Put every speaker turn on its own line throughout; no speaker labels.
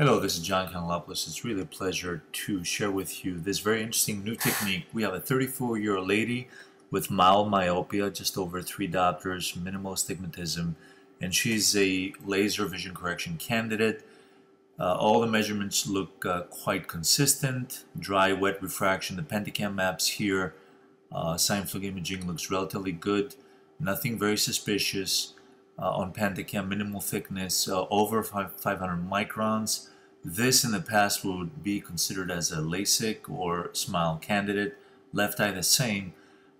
Hello, this is John Kanellopoulos. It's really a pleasure to share with you this very interesting new technique. We have a 34-year-old lady with mild myopia, just over three diopters, minimal astigmatism, and she's a laser vision correction candidate. Uh, all the measurements look uh, quite consistent. Dry, wet refraction, the Pentacam maps here, uh, Scheimpflug imaging looks relatively good. Nothing very suspicious on Pentacam, minimal thickness, uh, over 500 microns. This in the past would be considered as a LASIK or SMILE candidate. Left eye the same.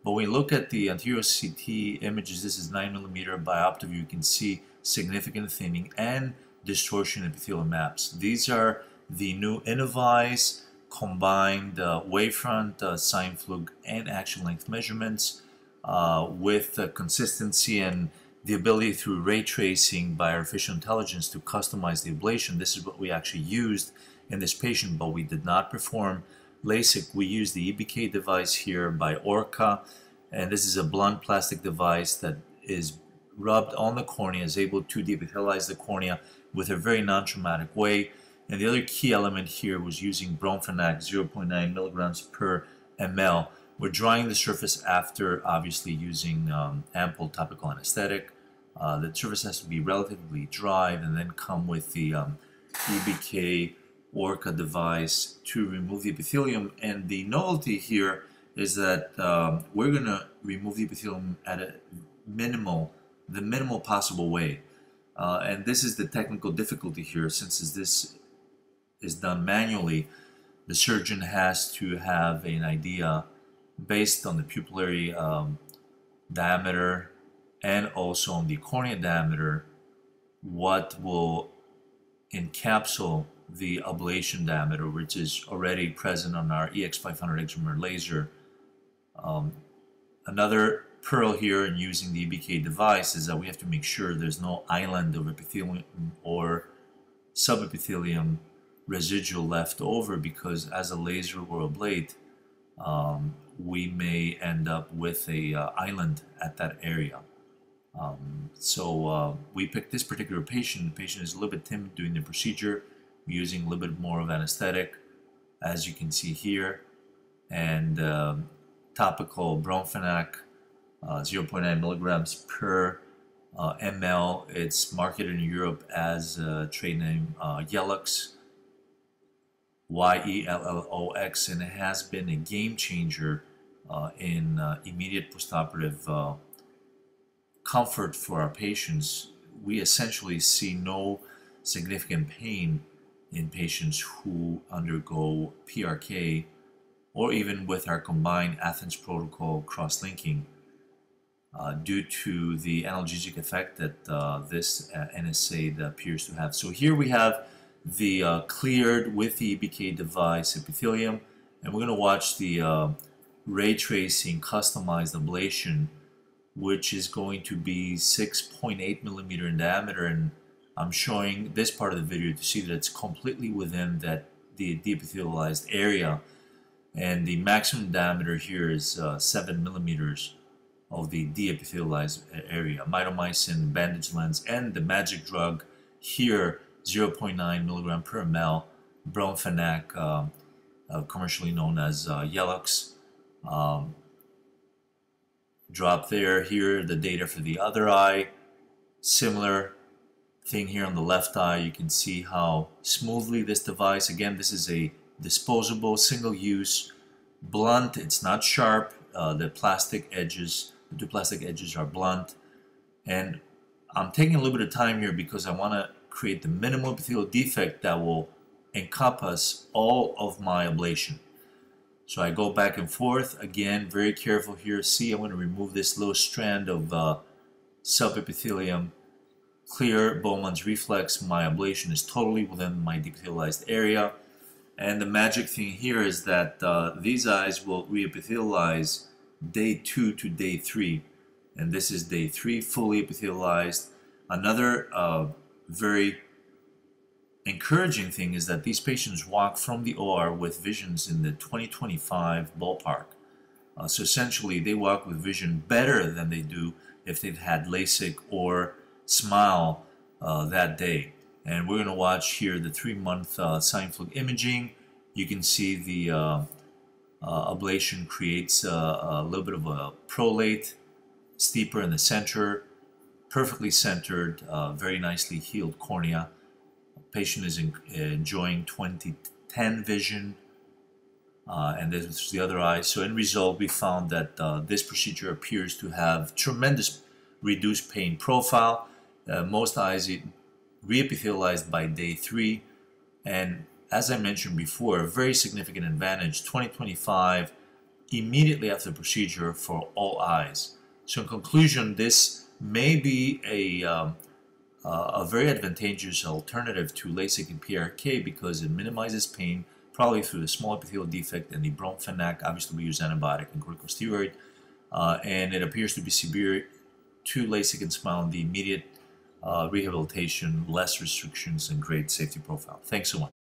But when we look at the anterior CT images, this is 9mm by Optovue, you can see significant thinning and distortion epithelial maps. These are the new InnovEyes combined uh, wavefront, uh, Scheimpflug, and axial length measurements uh, with consistency and the ability through ray tracing by artificial intelligence to customize the ablation. This is what we actually used in this patient, but we did not perform LASIK. We used the EBK device here by Orca, and this is a blunt plastic device that is rubbed on the cornea, is able to depithelialize the cornea with a very non-traumatic way. And the other key element here was using Bromfenac 0.9 milligrams per ml we're drying the surface after obviously using um, ample topical anesthetic. Uh, the surface has to be relatively dry and then come with the um, EBK Orca device to remove the epithelium. And the novelty here is that um, we're going to remove the epithelium at a minimal, the minimal possible way. Uh, and this is the technical difficulty here since this is done manually. The surgeon has to have an idea based on the pupillary um, diameter and also on the cornea diameter what will encapsule the ablation diameter which is already present on our EX500 excimer laser. Um, another pearl here in using the EBK device is that we have to make sure there's no island of epithelium or subepithelium residual left over because as a laser or a blade um, we may end up with a uh, island at that area. Um, so uh, we picked this particular patient. The patient is a little bit timid doing the procedure, We're using a little bit more of anesthetic, as you can see here, and um, topical Bromfenac, uh, 0.9 milligrams per uh, ml. It's marketed in Europe as a trade name uh, Yellox. Y-E-L-L-O-X, and it has been a game changer uh, in uh, immediate postoperative uh, comfort for our patients. We essentially see no significant pain in patients who undergo PRK or even with our combined Athens protocol cross-linking uh, due to the analgesic effect that uh, this uh, NSAID appears to have. So here we have the uh, cleared with the EBK device epithelium and we're going to watch the uh, ray tracing customized ablation which is going to be 6.8 millimeter in diameter and I'm showing this part of the video to see that it's completely within that the deepithelialized area and the maximum diameter here is uh, 7 millimeters of the deepithelialized area. Mitomycin, bandage lens, and the magic drug here 0.9 milligram per ml bromfenac, uh, uh, commercially known as uh, Yellox. Um, drop there. Here, the data for the other eye. Similar thing here on the left eye. You can see how smoothly this device, again, this is a disposable, single-use, blunt. It's not sharp. Uh, the plastic edges, the two plastic edges are blunt. And I'm taking a little bit of time here because I want to create the minimal epithelial defect that will encompass all of my ablation. So I go back and forth, again, very careful here. See, I'm going to remove this little strand of uh, subepithelium. Clear Bowman's reflex, my ablation is totally within my depithelialized area. And the magic thing here is that uh, these eyes will reepithelialize day two to day three. And this is day three, fully epithelialized. Another uh, very encouraging thing is that these patients walk from the OR with visions in the 2025 ballpark. Uh, so essentially, they walk with vision better than they do if they've had LASIK or SMILE uh, that day. And we're going to watch here the three-month uh, Scheimpflug imaging. You can see the uh, uh, ablation creates a, a, little bit of a prolate, steeper in the center, perfectly centered, uh, very nicely healed cornea. Patient is in, enjoying 2010 vision, uh, and this is the other eye. So in result, we found that uh, this procedure appears to have tremendous reduced pain profile. Uh, most eyes reepithelialized by day three, and as I mentioned before, a very significant advantage, 2025, immediately after the procedure for all eyes. So in conclusion, this may be a, um, uh, a very advantageous alternative to LASIK and PRK because it minimizes pain, probably through the small epithelial defect and the bromfenac. Obviously, we use antibiotic and corticosteroid, uh, and it appears to be superior to LASIK and SMILE in the immediate uh, rehabilitation, less restrictions, and great safety profile. Thanks so much.